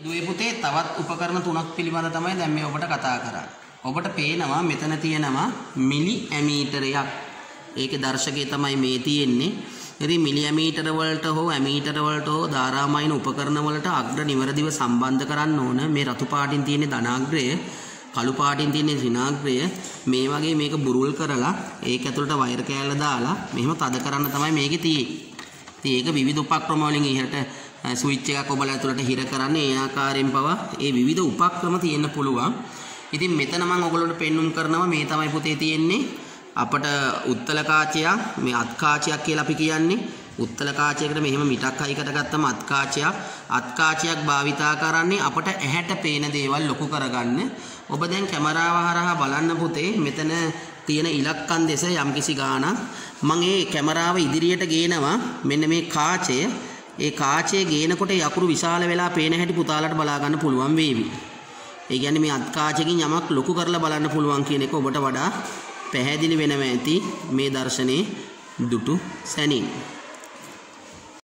දුවේ පුතේ තවත් උපකරණ තුනක් පිළිබඳ තමයි දැන් මේ ඔබට කතා කරන්නේ. ඔබට පේනවා මෙතන තියෙනවා මිලි ඇමීටරයක්. ඒකේ දර්ශකය තමයි මේ තියෙන්නේ. ඉතින් මිලි ඇමීටර වලට හෝ ඇමීටර වලට හෝ ධාරාමායන උපකරණ වලට අග්‍ර නිවැරදිව සම්බන්ධ කරන්න ඕන. මේ රතු පාටින් තියෙන ධනාග්‍රය කළු පාටින් තියෙන ඍණාග්‍රය මේ වගේ මේක බුරුල් කරලා ඒක ඇතුළට වයර් කෑල්ල දාලා මෙහෙම තද කරන්න තමයි මේකේ තියෙන්නේ. ඉතින් ඒක විවිධ උපක්‍රම වලින් ඉහළට ස්විච් එකක් ඔබලා ඇතුළට හිර කරන්නේ ඒ ආකාරයෙන් පවා ඒ විවිධ උපක්‍රම තියෙන්න පුළුවන්. ඉතින් මෙතන මම ඔයගොල්ලන්ට පෙන්눔 කරනවා මේ තමයි පුතේ තියෙන්නේ. අපට උත්තල කාචයක් මේ අත් කාචයක් කියලා අපි කියන්නේ. උත්තල කාචයකට මෙහෙම මිටක් හයිකට ගත්තම අත් කාචයක්. අත් කාචයක් භාවිතා කරන්නේ අපට ඇහැට පේන දේවල් ලොකු කරගන්න. ඔබ දැන් කැමරාව හරහා බලන්න පුතේ මෙතන තියෙන ඉලක්කම් දෙස යම්කිසි ගාණක්. මම ඒ කැමරාව ඉදිරියට ගේනවා. මෙන්න මේ කාචය. ඒ කාචයේ ගේනකොට යකුරු විශාල වෙලා පේන හැටි පුතාලට බලා ගන්න පුළුවන් වේවි. ඒ කියන්නේ මේ අත් කාචයකින් යමක් ලොකු කරලා බලන්න පුළුවන් කියන එක ඔබට වඩා පැහැදිලි වෙනවා ඇති මේ දර්ශනේ දුටු සැනින්.